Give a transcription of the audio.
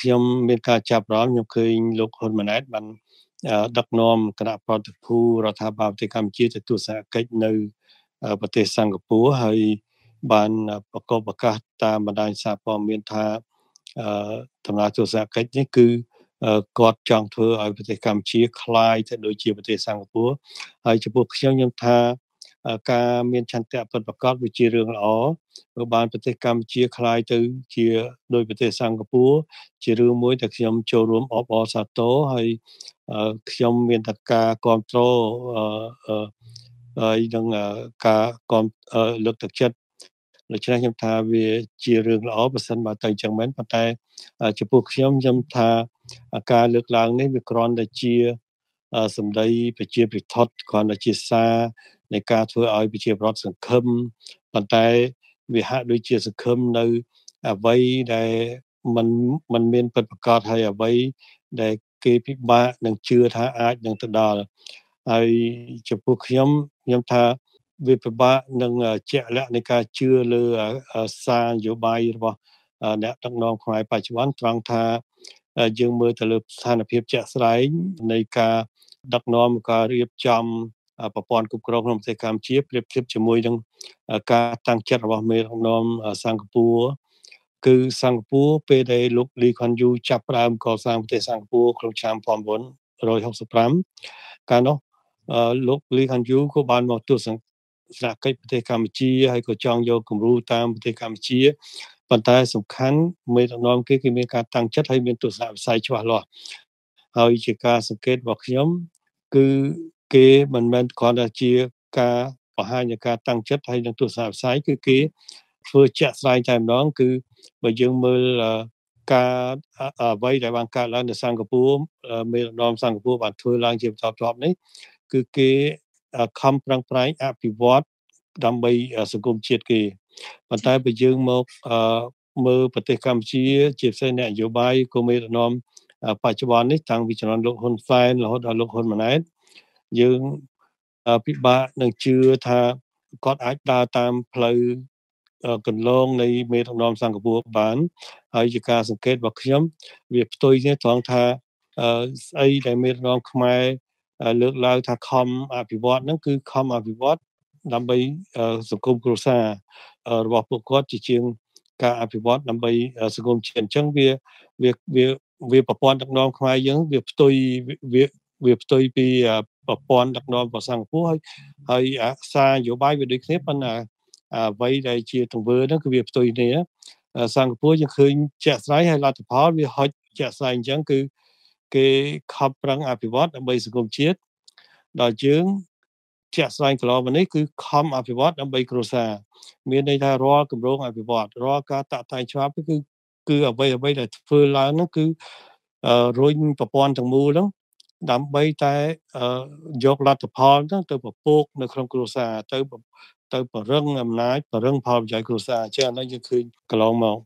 ខ្ញុំមានការចាប់អារម្មណ៍ខ្ញុំឃើញលោកហ៊ុនម៉ាណែតបានដឹកនាំគណៈប្រតិភូរដ្ឋាភិបាលប្រទេសកម្ពុជាទៅទស្សនកិច្ចនៅប្រទេសសិង្ហបុរីហើយបានប្រកបប្រកាសតាមបណ្ដាញសារព័ត៌មានថាដំណើរទស្សនកិច្ចនេះគឺគាត់ចង់ធ្វើឲ្យប្រទេសកម្ពុជាคล้ายទៅដូចជាប្រទេសសិង្ហបុរីហើយចំពោះខ្ញុំខ្ញុំថា ការមានឆន្ទៈពិតប្រាកដវាជារឿងល្អព្រោះបានប្រទេសកម្ពុជាคล้ายទៅជាដោយប្រទេសសិង្ហបុរីជារឿងមួយដែលខ្ញុំចូលរួមអបអរសាទរហើយខ្ញុំមានតការគ្រប់គ្រងហើយនឹងការគ្រប់លើកទឹកចិត្តដូច្នេះខ្ញុំថាវាជារឿងល្អបើសិនបើទៅអញ្ចឹងមែនប៉ុន្តែចំពោះខ្ញុំខ្ញុំថាការលើកឡើងនេះវាគ្រាន់តែជា សម្ដីប្រជាពិធគ្រាន់តែជាសារនៃការធ្វើឲ្យប្រជាប្រដ្ឋសង្ឃឹមប៉ុន្តែវាហាក់ដូចជាសង្ឃឹមនៅអ្វីដែលมันมันមានពិតប្រកបហើយអ្វីដែលគេពិបាកនឹងជឿថាអាចនឹងទៅដល់ហើយចំពោះខ្ញុំខ្ញុំថាវាពិបាកនឹងជាក់លាក់នៃការជឿលើសារនយោបាយរបស់អ្នកដឹកនាំខ្មែរបច្ចុប្បន្នត្រង់ថា យើងមើលទៅលើស្ថានភាពជាក់ស្ដែងនៃការដឹកនាំការរៀបចំប្រព័ន្ធគ្រប់គ្រងក្នុងប្រទេសកម្ពុជាប្រៀបធៀបជាមួយនឹងការតាំងចិត្តរបស់មេដឹកនាំសិង្ហបុរីគឺសិង្ហបុរីពេលដែលលោកលីខុនយូចាប់ផ្ដើមកសាងប្រទេសសិង្ហបុរីក្នុងឆ្នាំ1965កាលនោះលោកលីខុនយូក៏បានមកទស្សនសហកិច្ចប្រទេសកម្ពុជាហើយក៏ចង់យកគំរូតាមប្រទេសកម្ពុជា ប៉ុន្តែសំខាន់មេដឹកនាំគេគឺមានការតាំងចិត្តហើយមានទស្សនវិស័យច្បាស់លាស់ហើយជាការសង្កេតរបស់ខ្ញុំ គឺគេមិនមែនគ្រាន់តែជាការបង្ហាញនៃការតាំងចិត្តហើយនឹងទស្សនវិស័យគឺគេធ្វើជាក់ស្ដែងតែម្ដង គឺបើយើងមើលការអ្វីដែលបានកើតឡើងនៅសិង្ហបុរីមេដឹកនាំសិង្ហបុរីបានធ្វើឡើងជាបន្តបន្ទាប់នេះគឺគេខំប្រឹងប្រែងអភិវឌ្ឍដើម្បីសង្គមជាតិគេ ប៉ុន្តែបើយើងមកមើលប្រទេសកម្ពុជា ជាពិសេសអ្នកនយោបាយគមេដឹកនាំបច្ចុប្បន្ននេះតាំងពីជំនាន់លោកហ៊ុនសែនរហូតដល់លោកហ៊ុនម៉ាណែតយើងពិបាកនឹងជឿថាគាត់អាចដើរតាមផ្លូវកន្លងនៃមេដឹកនាំសង្ឃបុរីបាន ហើយជាការសង្កេតរបស់ខ្ញុំវាផ្ទុយនេះត្រង់ថាស្អីដែលមេដឹកនាំខ្មែរលើកឡើងថាខំអភិវឌ្ឍហ្នឹងគឺខំអភិវឌ្ឍ ដើម្បីសង្គមគ្រួសាររបស់ពួកគាត់ជាជាងការអភិវឌ្ឍដើម្បីសង្គមជាតិអញ្ចឹងវាវាវាវាប្រព័ន្ធដឹកនាំខ្មែរយើងវាផ្ទុយវាវាផ្ទុយពីប្រព័ន្ធដឹកនាំរបស់សិង្ហបុរីហើយហើយសារនយោបាយវាដូចគ្នាប៉ុន្តែអ្វីដែលជាទង្វើហ្នឹងគឺវាផ្ទុយគ្នាសិង្ហបុរីយើងឃើញជាក់ស្ដែងហើយលទ្ធផលវាហុចជាក់ស្ដែងអញ្ចឹងគឺគេខំប្រឹងអភិវឌ្ឍដើម្បីសង្គមជាតិដល់យើង ជាក់ស្ដែងកន្លងមកនេះគឺខំអភិវឌ្ឍដើម្បីគ្រួសារមានន័យថារាល់គម្រោងអភិវឌ្ឍរាល់ការតាក់តែងច្បាប់គឺគឺអ្វីអ្វីដែលធ្វើឡើងហ្នឹងគឺរុញប្រព័ន្ធទាំងមូលហ្នឹងដើម្បីតែយកលទ្ធផលហ្នឹងទៅពពកនៅក្នុងគ្រួសារទៅទៅបរឹងអំណាចបរឹងផលប្រយោជន៍គ្រួសារអញ្ចឹងអានេះយើងឃើញកន្លងមក